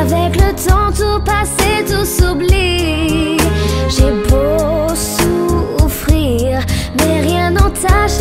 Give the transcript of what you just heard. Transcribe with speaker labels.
Speaker 1: Avec le temps, tout passé, tout s'oublie. J'ai beau souffrir, mais rien n'entache